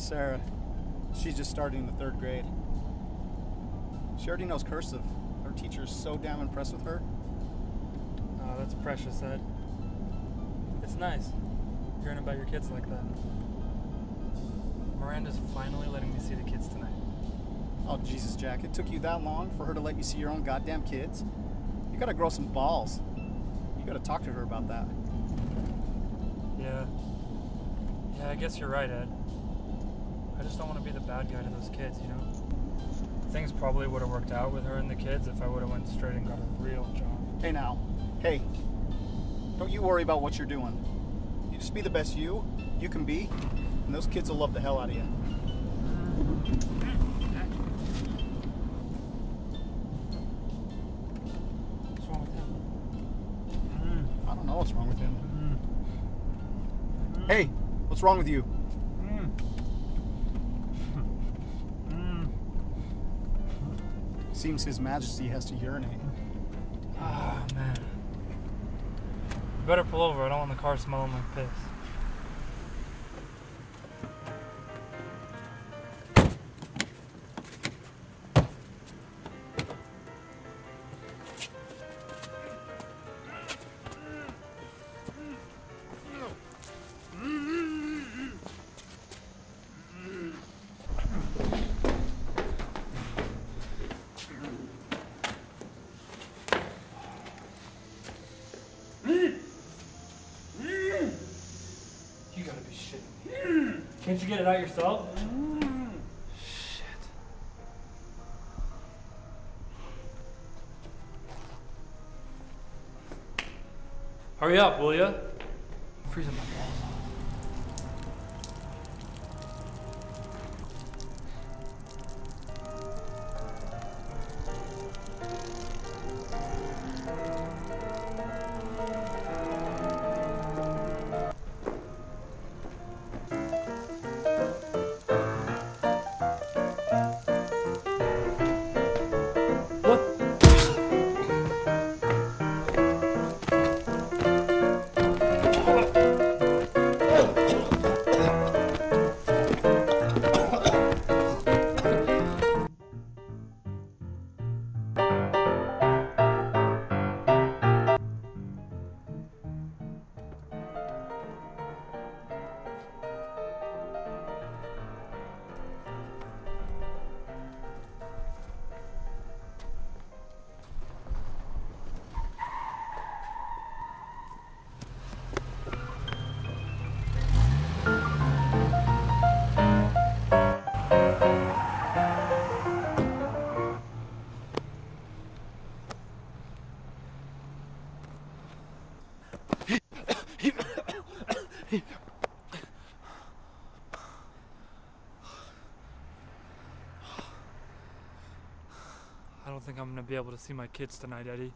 Sarah. She's just starting the third grade. She already knows cursive. Her teacher's so damn impressed with her. Oh, that's precious, Ed. It's nice hearing about your kids like that. Miranda's finally letting me see the kids tonight. Oh, Jesus, Jack. It took you that long for her to let you see your own goddamn kids? You gotta grow some balls. You gotta talk to her about that. Yeah. Yeah, I guess you're right, Ed. I just don't want to be the bad guy to those kids, you know? Things probably would have worked out with her and the kids if I would have went straight and got a real job. Hey, now. Hey. Don't you worry about what you're doing. You just be the best you you can be, and those kids will love the hell out of you. What's wrong with him? I don't know what's wrong with him. Mm. Hey, what's wrong with you? Seems His Majesty has to urinate. Oh, man. Better pull over. I don't want the car smelling like piss. You gotta be shitting me. Can't you get it out yourself? Shit. Hurry up, will ya? Freezing my balls. I don't think I'm gonna be able to see my kids tonight, Eddie.